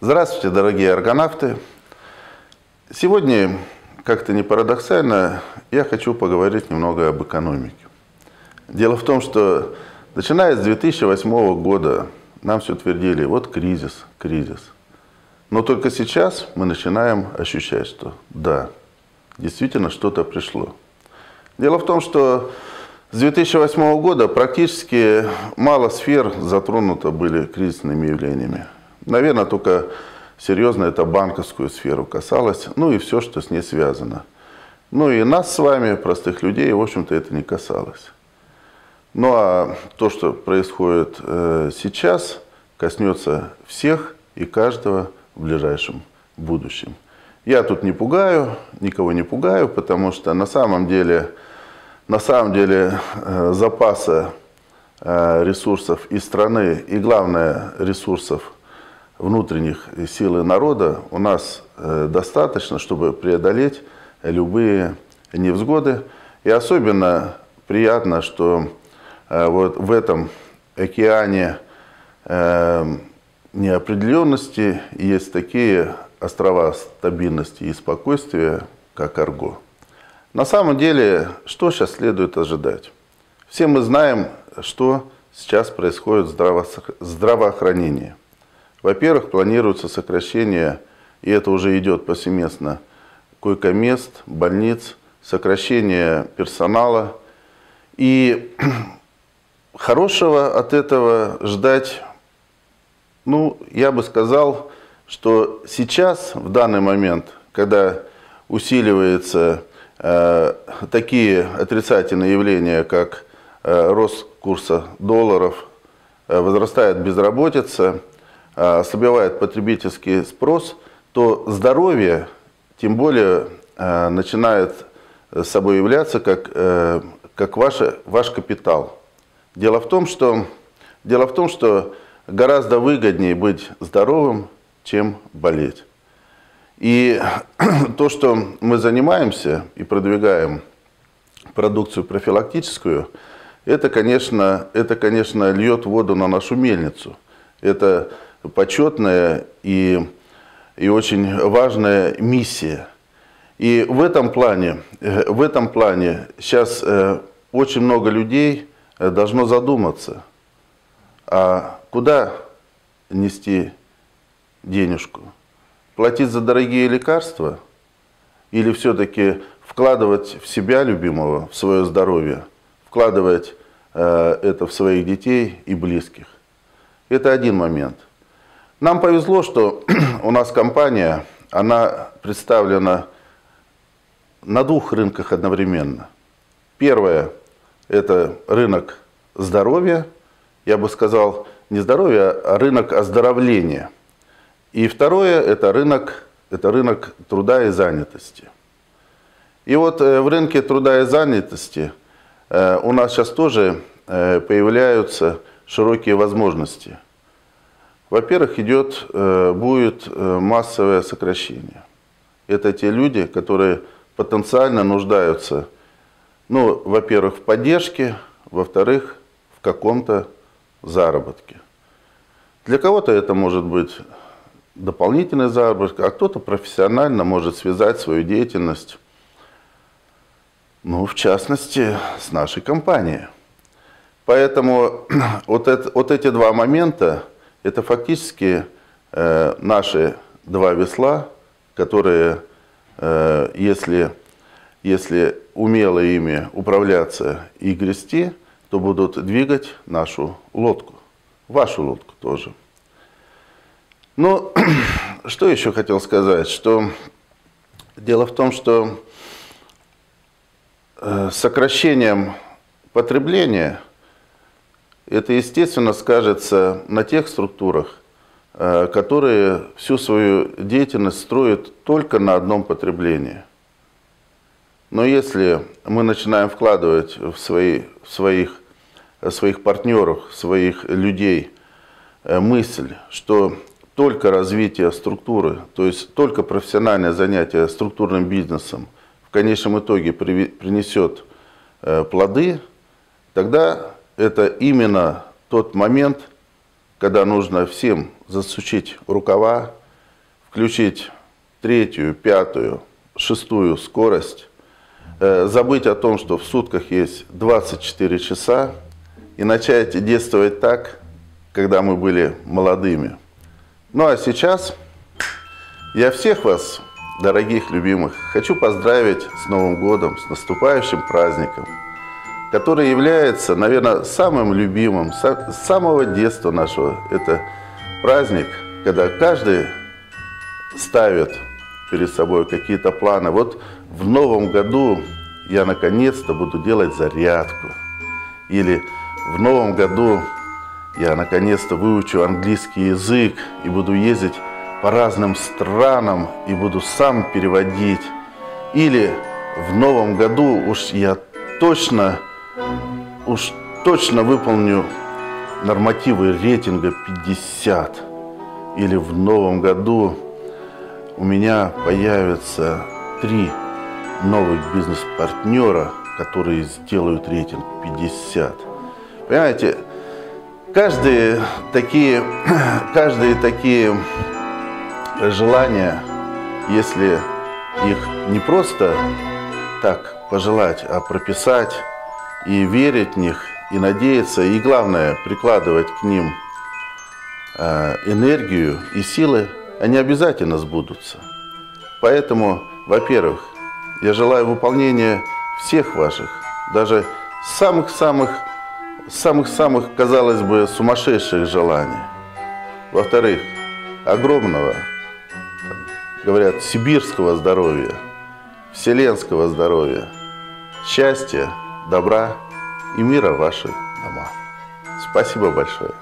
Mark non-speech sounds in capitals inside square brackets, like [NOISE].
Здравствуйте, дорогие аргонавты! Сегодня, как-то не парадоксально, я хочу поговорить немного об экономике. Дело в том, что начиная с 2008 года нам все твердили, вот кризис, кризис. Но только сейчас мы начинаем ощущать, что да, действительно что-то пришло. Дело в том, что с 2008 года практически мало сфер затронуто были кризисными явлениями. Наверное, только серьезно это банковскую сферу касалось, ну и все, что с ней связано. Ну и нас с вами, простых людей, в общем-то, это не касалось. Ну а то, что происходит э, сейчас, коснется всех и каждого в ближайшем будущем. Я тут не пугаю, никого не пугаю, потому что на самом деле, на самом деле э, запаса э, ресурсов и страны, и главное ресурсов внутренних силы народа у нас э, достаточно, чтобы преодолеть любые невзгоды. И особенно приятно, что вот в этом океане неопределенности есть такие острова стабильности и спокойствия, как Арго. На самом деле, что сейчас следует ожидать? Все мы знаем, что сейчас происходит в здравоохранении. Во-первых, планируется сокращение, и это уже идет повсеместно, койко-мест, больниц, сокращение персонала. И [CLEARS THROAT] хорошего от этого ждать, ну, я бы сказал, что сейчас, в данный момент, когда усиливаются э, такие отрицательные явления, как э, рост курса долларов, э, возрастает безработица – Э, ослабевает потребительский спрос, то здоровье, тем более, э, начинает собой являться как, э, как ваше, ваш капитал. Дело в, том, что, дело в том, что гораздо выгоднее быть здоровым, чем болеть. И [CLEARS THROAT] то, что мы занимаемся и продвигаем продукцию профилактическую, это, конечно, это, конечно, льет воду на нашу мельницу. Это почетная и, и очень важная миссия. И в этом плане, э, в этом плане сейчас э, очень много людей э, должно задуматься, а куда нести денежку? Платить за дорогие лекарства? Или все-таки вкладывать в себя любимого, в свое здоровье, вкладывать это в своих детей и близких? Это один момент. Нам повезло, что [CLEARS THROAT] у нас компания, она представлена на двух рынках одновременно. Первое – это рынок здоровья, я бы сказал, не здоровья, а рынок оздоровления. И второе – это рынок, это рынок труда и занятости. И вот э, в рынке труда и занятости э, у нас сейчас тоже э, появляются широкие возможности – во-первых, идет, будет массовое сокращение. Это те люди, которые потенциально нуждаются, ну, во-первых, в поддержке, во-вторых, в каком-то заработке. Для кого-то это может быть дополнительный заработок, а кто-то профессионально может связать свою деятельность, ну, в частности, с нашей компанией. Поэтому [CLEARS THROAT] вот, это, вот эти два момента – это фактически э, наши два весла, которые, э, если, если умело ими управляться и грести, то будут двигать нашу лодку, вашу лодку тоже. Ну, [CLEARS THROAT] что еще хотел сказать, что дело в том, что э, сокращением потребления – это, естественно, скажется на тех структурах, э, которые всю свою деятельность строят только на одном потреблении. Но если мы начинаем вкладывать в, свои, в своих, своих партнеров, в своих людей э, мысль, что только развитие структуры, то есть только профессиональное занятие структурным бизнесом в конечном итоге принесет э, плоды, тогда это именно тот момент, когда нужно всем засучить рукава, включить третью, пятую, шестую скорость, э, забыть о том, что в сутках есть 24 часа, и начать действовать так, когда мы были молодыми. Ну а сейчас я всех вас, дорогих любимых, хочу поздравить с Новым годом, с наступающим праздником, который является, наверное, самым любимым с самого детства нашего. Это праздник, когда каждый ставит перед собой какие-то планы. Вот в новом году я наконец-то буду делать зарядку. Или в новом году я наконец-то выучу английский язык и буду ездить по разным странам и буду сам переводить. Или в новом году уж я точно, уж точно выполню нормативы рейтинга 50. Или в новом году у меня появятся три новых бизнес-партнера, которые сделают рейтинг 50. Понимаете, каждые такие, [CLEARS THROAT] каждые такие желания, если их не просто так пожелать, а прописать и верить в них, и надеяться, и главное, прикладывать к ним э, энергию и силы, они обязательно сбудутся. Поэтому, во-первых, я желаю выполнения всех ваших, даже самых-самых самых-самых, казалось бы, сумасшедших желаний. Во-вторых, огромного, говорят, сибирского здоровья, вселенского здоровья, счастья, добра и мира в ваши дома. Спасибо большое.